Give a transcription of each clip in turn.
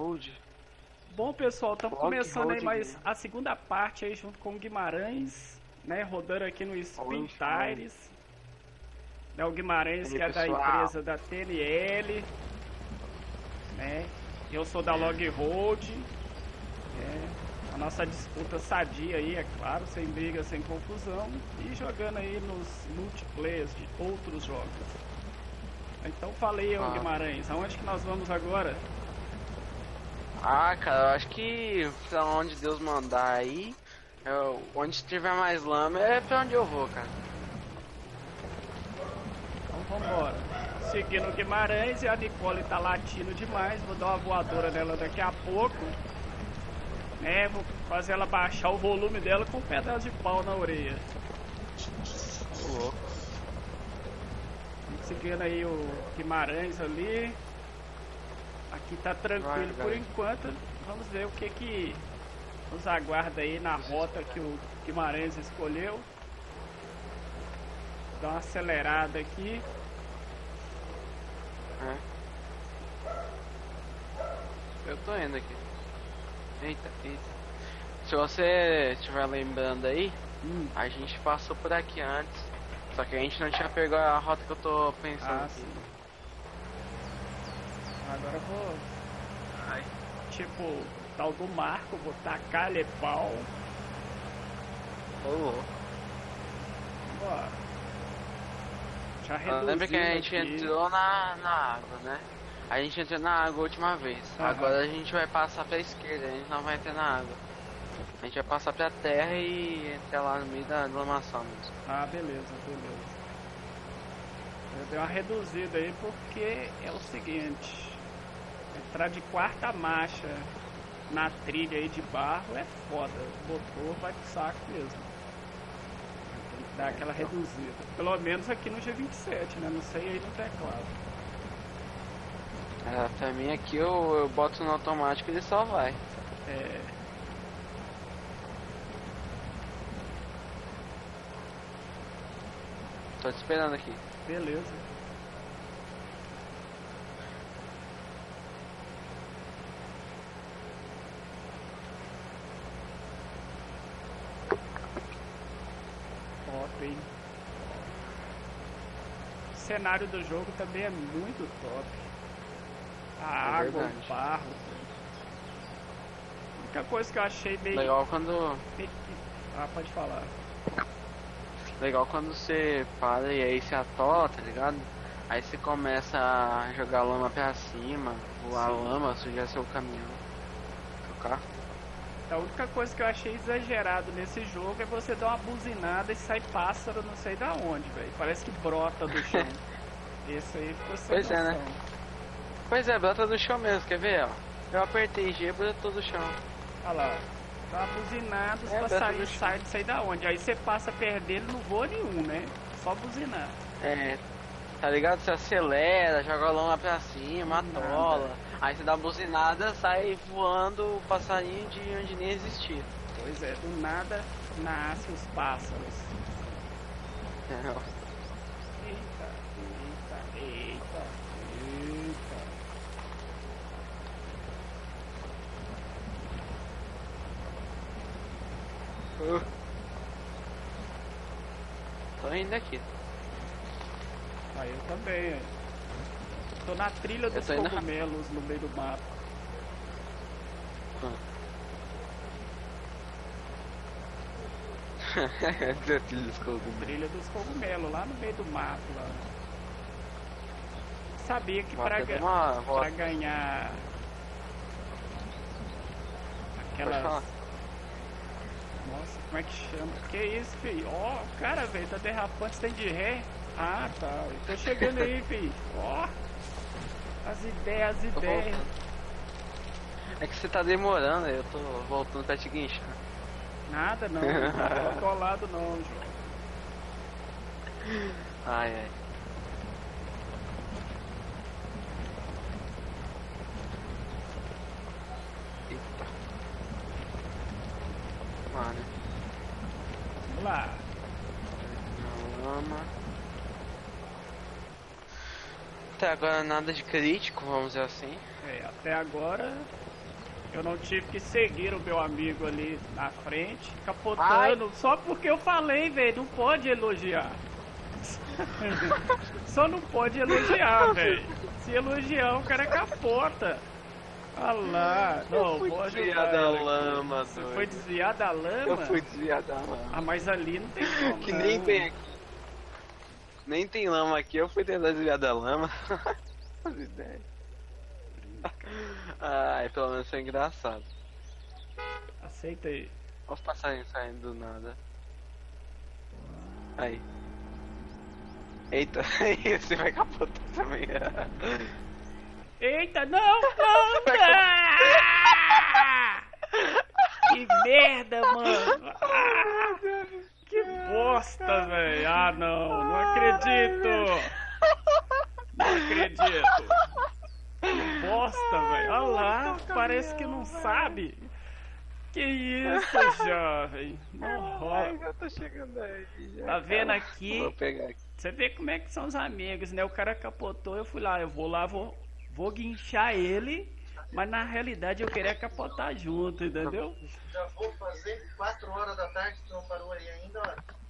Hold. Bom, pessoal, estamos começando aí Hold mais Game. a segunda parte aí junto com o Guimarães, né? Rodando aqui no Spin Tires. Né, o Guimarães aí, que é da pessoal? empresa da TNL, né? Eu sou da Log Hold. É, a nossa disputa sadia aí, é claro, sem briga, sem confusão. E jogando aí nos multiplayers de outros jogos. Então falei, Ah. Guimarães, aonde que nós vamos agora? Ah, cara, eu acho que pra onde Deus mandar aí, eu- onde tiver mais lama é pra onde eu vou, cara. Então vambora. Seguindo Guimarães e a Nicole tá latindo demais. Vou dar uma voadora nela daqui a pouco. Né, vou fazer ela baixar o volume dela com um pedaço de pau na orelha. Louco. Seguindo aí o Guimarães ali. Aqui tá tranquilo Vai, por enquanto. Vamos ver o que que nos aguarda aí na rota que o Guimarães escolheu. Dar uma acelerada aqui. É. Eu tô indo aqui. Eita, eita. Se você estiver lembrando aí, Hum, a gente passou por aqui antes. Só que a gente não tinha pegado a rota que eu tô pensando Ah, aqui. sim. Agora eu vou, Ai. tipo, tal do Marco, vou tacar-lhe pau. Ô, louco. Bora. Já Ah, Lembra que a gente aqui. entrou na, na água, né? A gente entrou na água a última vez. Aham. Agora a gente vai passar pra esquerda, a gente não vai entrar na água. A gente vai passar pra terra e entrar lá no meio da lamação mesmo. Ah, beleza, beleza. Eu dei uma reduzida aí porque é o seguinte. Entrar de quarta marcha na trilha aí de barro é foda. O motor vai pro saco mesmo. Tem que dar aquela reduzida. Pelo menos aqui no G27, né? Não sei aí no teclado. É, pra mim aqui eu, eu boto no automático e ele só vai. É. Tô te esperando aqui. Beleza. Top, hein? O cenário do jogo também é muito top. A É água, verdade. o barro. A única coisa que eu achei meio. Legal quando. Ah, pode falar. Legal quando você para e aí você atola, tá ligado? Aí você começa a jogar lama pra cima, voar Sim. lama, sujar seu caminhão. Seu carro. A única coisa que eu achei exagerado nesse jogo é você dar uma buzinada e sai pássaro não sei da onde, velho. Parece que brota do chão. Esse aí ficou sem Pois é, né? noção. Pois é, brota do chão mesmo, quer ver, ó? Eu apertei G, brotou do chão. Olha lá. Dá uma buzinada, os É, passarinhos saem não sei da onde. Aí você passa perdendo, não voa nenhum, né? Só buzinar. É, tá ligado? Você acelera, joga a lama pra cima, atola. Aí você dá uma buzinada, sai voando o passarinho de onde nem existia. Pois é, do nada nascem os pássaros. É, Eita, eita, eita, eita. Tô indo aqui. Aí eu também. Tô na trilha dos cogumelos no meio do mato. Trilha dos cogumelos, lá no meio do mato lá. Sabia que até ga- uma ganhar aquelas. Nossa, como é que chama? Que isso, filho? Ó, o cara, velho, tá derrapando, você tem de ré? Ah, tá. Eu tô chegando aí, filho. Ó. As ideias, as ideias. É que você tá demorando, eu tô voltando pra te guinchar. Nada não, não tô colado não, João. Ai, ai. Eita. Mano, Vamos lá. na lama. Até agora nada de crítico, vamos dizer assim. É, até agora Eu não tive que seguir o meu amigo ali na frente, capotando, Ai. só porque eu falei, velho, não pode elogiar. só não pode elogiar, velho. Se elogiar, o cara capota. Ah lá, não, eu fui desviar da lama, Você foi desviar da lama? Eu fui desviar da lama. Ah, mas ali não tem como. Que nem tem aqui. Nem tem lama aqui, eu fui tentar desviar da lama. As ideias. Ai, pelo menos foi engraçado. Aceita aí. Olha os passarinhos saindo do nada. Aí. Eita, você vai capotar também. Eita, não, não, não! que merda, mano! Bosta, velho! Ah, não, não acredito! Não acredito! Que bosta, velho! Olha lá, parece que não sabe! Que isso, jovem? Não rola. Já tô chegando aí. Tá vendo aqui? Vou pegar aqui. Você vê como é que são os amigos, né? O cara capotou, eu fui lá, eu vou lá, vou vou guinchar ele, mas na realidade eu queria capotar junto, entendeu? Já vou fazer 4 horas da tarde, que não parou aí ainda, ó.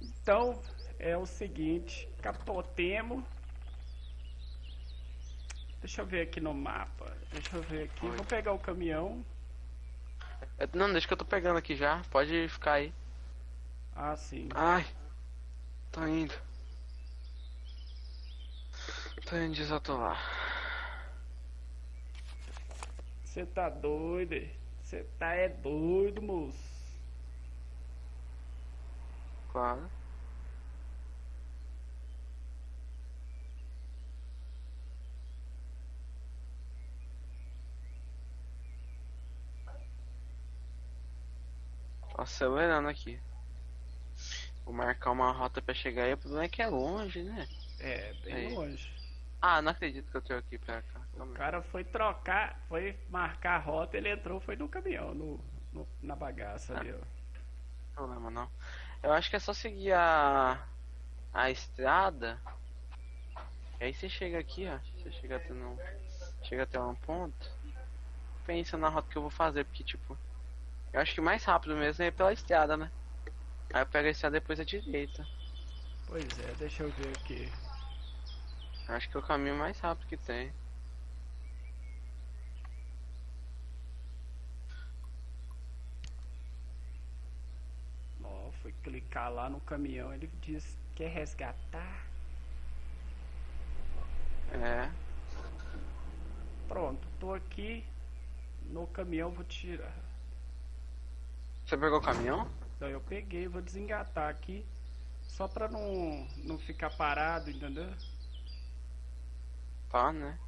Então, é o seguinte, capotemos. Deixa eu ver aqui no mapa. Deixa eu ver aqui. Oi. Vou pegar o caminhão. É, não, deixa que eu tô pegando aqui já. Pode ficar aí. Ah, sim. Ai. Tô indo. Indo desatolar. Você tá doido? Você tá é doido, moço. Claro. acelerando aqui. Vou marcar uma rota pra chegar aí, o problema é que é longe, né? É, bem aí. longe. Ah, não acredito que eu tô aqui pra cá. O cara foi trocar, foi marcar a rota, ele entrou, foi no caminhão, no, no na bagaça ah, ali, ó. Problema não. Eu acho que é só seguir a a estrada. E aí você chega aqui, ó. Você chega até no, chega até um ponto. Pensa na rota que eu vou fazer, porque tipo, eu acho que mais rápido mesmo é pela estrada, né? Aí eu pego a estrada depois à direita. Pois é, deixa eu ver aqui. Acho que é o caminho mais rápido que tem. Ó, fui clicar lá no caminhão, ele diz quer resgatar. É. Pronto, tô aqui no caminhão, vou tirar. Você pegou o caminhão? Então eu peguei, vou desengatar aqui. Só pra não, não ficar parado, entendeu? Tá, né?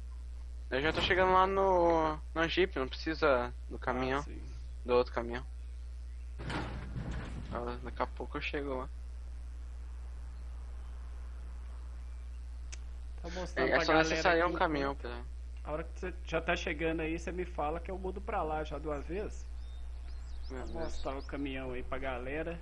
Eu já tô chegando lá no, no Jeep, não precisa do caminhão. Ah, do outro caminhão. Ah, daqui a pouco eu chego lá. Tá mostrando é, é só necessário um caminhão pra... A hora que você já tá chegando aí, você me fala que eu mudo pra lá já duas vezes. Vou mostrar o caminhão aí pra galera.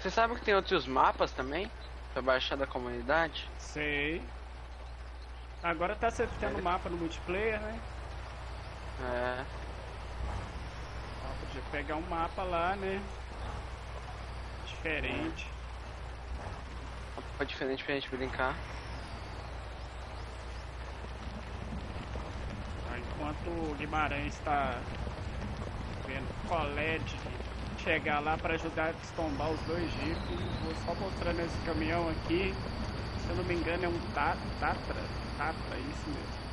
Você sabe que tem outros mapas também? Pra baixar da comunidade? Sei. Agora tá tendo é. mapa no multiplayer, né? É. Ah, podia pegar um mapa lá, né? Diferente. Um mapa diferente pra gente brincar. Enquanto o Guimarães tá vendo colete chegar lá para ajudar a destombar os dois jipes. Vou só mostrando esse caminhão aqui. Se eu não me engano é um Tatra. Tatra, é isso mesmo.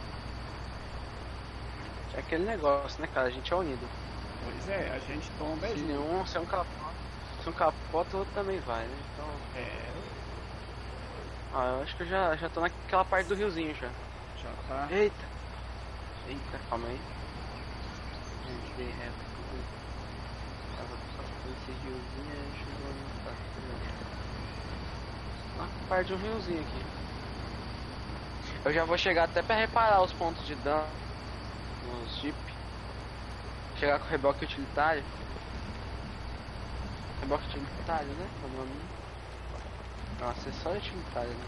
É aquele negócio, né, cara? A gente é unido. Pois é, a gente tomba é Se junto. um, se um capota, se um capota, o outro também vai, né? Então, É, ah, eu acho que eu já, já tô naquela parte do riozinho já. já tá. Eita! Eita, calma aí. Gente, dei reto. Esse riozinho e chegou no Uma parte de um riozinho aqui. Eu já vou chegar até pra reparar os pontos de dano nos Jeep. Chegar com o reboque utilitário. Reboque utilitário, né? O nome. Não, acessório utilitário, né?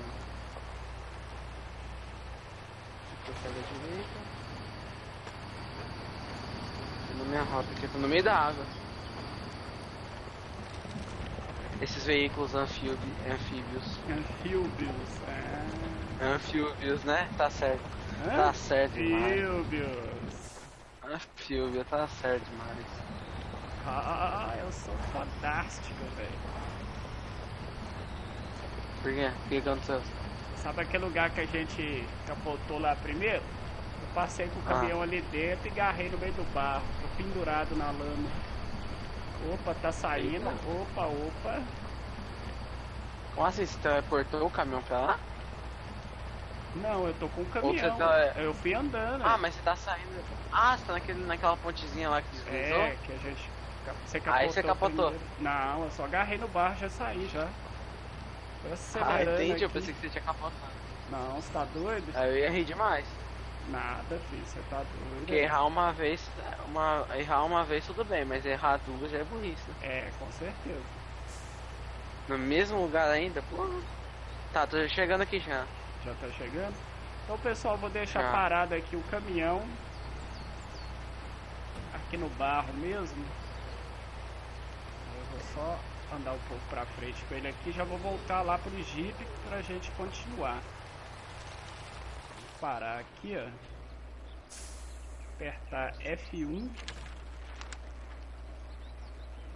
Pego a direita. Tô na minha rota aqui, tô no meio da água. Esses veículos anfíbi- anfíbios. Anfíbios. É. Anfíbios, né? Tá certo. Tá certo. Anfíbios. Anfíbio, tá certo demais. Ah, eu sou fantástico, velho. Por quê? O que aconteceu? Sabe aquele lugar que a gente capotou lá primeiro? Eu passei com o Ah. caminhão ali dentro e garrei no meio do barro. Tô pendurado na lama. Opa, tá saindo. Opa, opa. Assim você teleportou o caminhão pra lá? Não, eu tô com o caminhão. tá- Eu fui andando. Ah, mas você tá saindo. Ah, você tá naquele, naquela pontezinha lá que deslizou? É, que a gente. Você capotou. Aí você capotou. primeiro. Não, eu só agarrei no barro e já saí já. Tô Ah, acelerando entendi. Eu aqui. pensei que você tinha capotado. Não, você tá doido? Aí eu ia rir demais. Nada, filho, você tá doido. Porque errar uma vez, uma, errar uma vez tudo bem, mas errar duas já é burrice. É, com certeza. No mesmo lugar ainda, pô. Tá, tô chegando aqui já. Já tá chegando? Então, pessoal, vou deixar Já. parado aqui o caminhão. Aqui no barro mesmo. Eu vou só andar um pouco pra frente com ele aqui. Já vou voltar lá pro Jeep pra gente continuar. Parar aqui, ó. Apertar F1.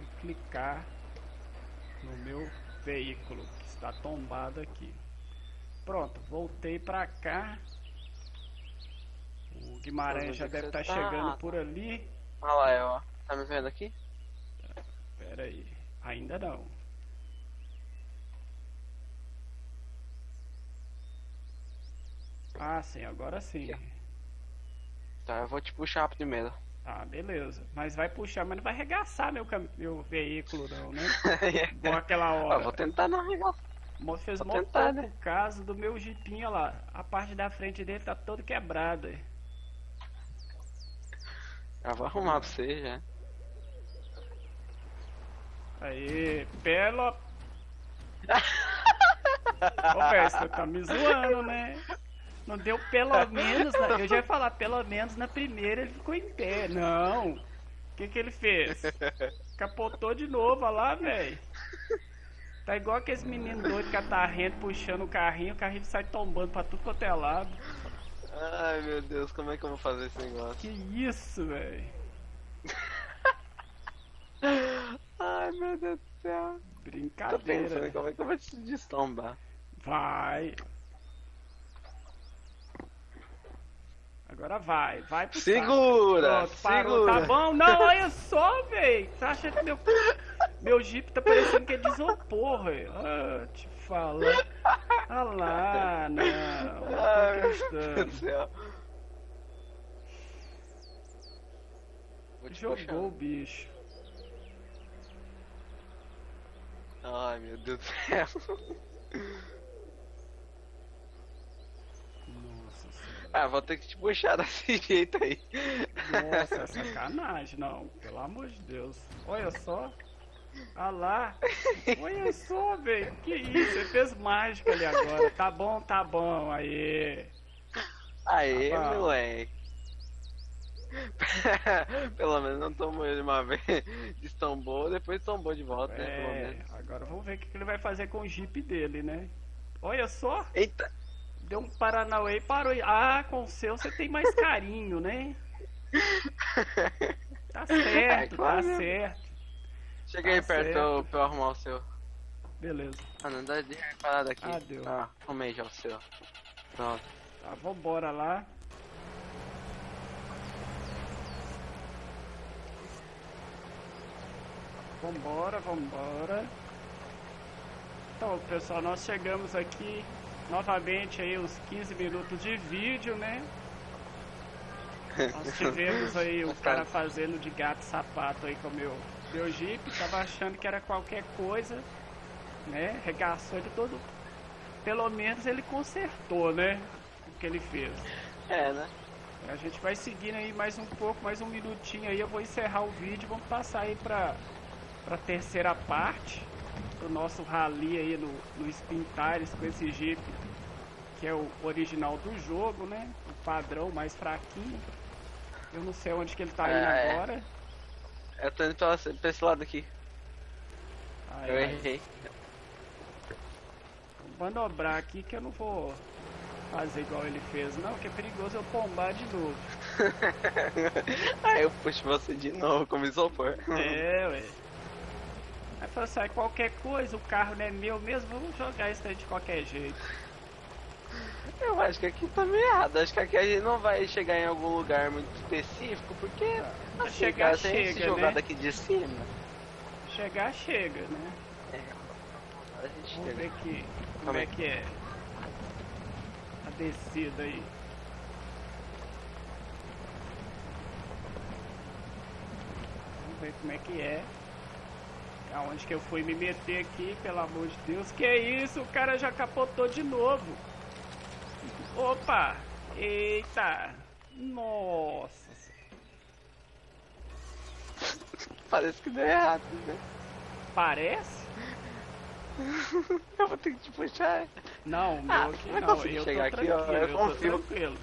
E clicar no meu veículo que está tombado aqui. Pronto, voltei pra cá. O Guimarães já é deve estar tá? chegando por ali. Olha lá, ó. Tá me vendo aqui? Pera aí, ainda não. Ah, sim, agora sim. Tá, eu vou te puxar primeiro. Ah, beleza. Mas vai puxar, mas não vai arregaçar meu, cam- meu veículo não, né? Igual aquela Ah, hora. vou tentar não arregaçar. Mo- Fez vou tentar, né? caso do meu jipinho lá. A parte da frente dele tá toda quebrada. Eu vou arrumar pra você já. Aí, pelo. Ô, você tá me zoando, né? Não deu pelo menos. Na... Eu já ia falar, pelo menos na primeira ele ficou em pé. Não. O que que ele fez? Capotou de novo, olha lá, velho. Tá igual aqueles meninos doidos catarrento puxando o carrinho, o carrinho sai tombando pra tudo quanto é lado. Ai meu Deus, como é que eu vou fazer esse negócio? Que isso, velho. Ai meu Deus do céu. Tô pensando Brincadeira. como é que eu vou te destombar. Vai. Agora vai, vai pro. Segura! Pronto, parou, segura! tá bom? Não, olha só, velho. Você acha que meu, meu Jeep tá parecendo que é de isopor, velho? Ah, te fala. Ah lá, não. Ai meu Deus do céu. Jogou puxar. o bicho. Ai meu Deus do céu. Nossa senhora. Ah, vou ter que te puxar desse jeito aí. Nossa, é sacanagem, não. Pelo amor de Deus. Olha só. Ah lá. Olha só, velho. Que isso? Você fez mágica ali agora. Tá bom, tá bom. Aí. Aê, Tá bom. moleque. Pelo menos não tomou ele uma vez. Destombou, depois tombou de volta, né? É, menos. agora vamos ver o que ele vai fazer com o Jeep dele, né? Olha só. Eita! Deu um Paranauê e parou. Ah, com o seu você tem mais carinho, né? Tá certo, É, claro, tá certo. Chega aí Tá perto certo. pra eu arrumar o seu. Beleza. Ah, não dá de reparar daqui. Ah, deu. Ah, arrumei já o seu. Pronto. Tá, vambora lá. Vambora, vambora. Então, pessoal, nós chegamos aqui novamente aí os 15 minutos de vídeo, né? Nós tivemos aí o cara fazendo de gato sapato aí com o meu, meu Jeep, tava achando que era qualquer coisa, né? Regaçou ele todo. Pelo menos ele consertou, né? O que ele fez. É, né? A gente vai seguindo aí mais um pouco, mais um minutinho aí, eu vou encerrar o vídeo, vamos passar aí pra, pra terceira parte do nosso rally aí no, no Spintares com esse Jeep, que é o original do jogo, né? O padrão mais fraquinho. Eu não sei onde que ele tá indo É, é. agora. Eu tô indo pra, pra esse lado aqui. Ai, Eu errei. Vou manobrar aqui que eu não vou fazer igual ele fez, não, que é perigoso eu pombar de novo. Aí eu puxo você de novo como isopor. É, ué. Aí falou assim, "Ah, qualquer coisa, o carro não é meu mesmo, vamos jogar isso aí de qualquer jeito. Eu acho que aqui tá meio errado. Acho que aqui a gente não vai chegar em algum lugar muito específico, porque Pra assim, chegar, cara, se a gente se chega, jogar né? daqui de cima, Chegar, chega, né? a gente Vamos chega. ver que, como Calma é que é a descida aí. Vamos ver como é que é. Aonde que eu fui me meter aqui, pelo amor de Deus. Que isso? O cara já capotou de novo. Opa! Eita! Nossa! Parece que deu errado, né? Parece? Eu vou ter que te puxar. Não, meu Ah, aqui não. Eu tô chegar aqui, tranquilo, ó, eu eu tô confio. tranquilo.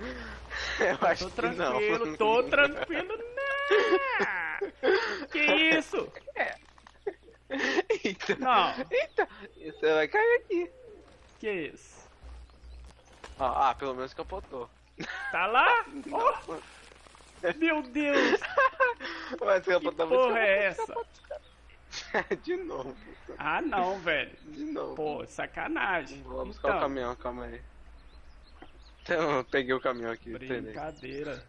Eu acho Tô que tranquilo, não. tô tranquilo. Não! Que isso? Eita. Não. Eita. Você vai cair aqui. Que isso? Ó, ah, pelo menos capotou. Tá lá? Oh, meu Deus! Mas Que capotou, porra é essa? De novo. Ah, não, velho. De novo. Pô, sacanagem. Vou buscar o Então, caminhão, calma aí. Então, eu peguei o caminhão aqui, brincadeira.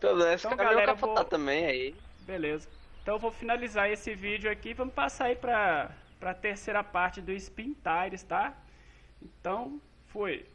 Pelo menos esse Então, caminhão galera, eu capotar vou- também aí. Beleza. Então eu vou finalizar esse vídeo aqui. Vamos passar aí pra, pra terceira parte do Spin Tires, tá? Então, fui.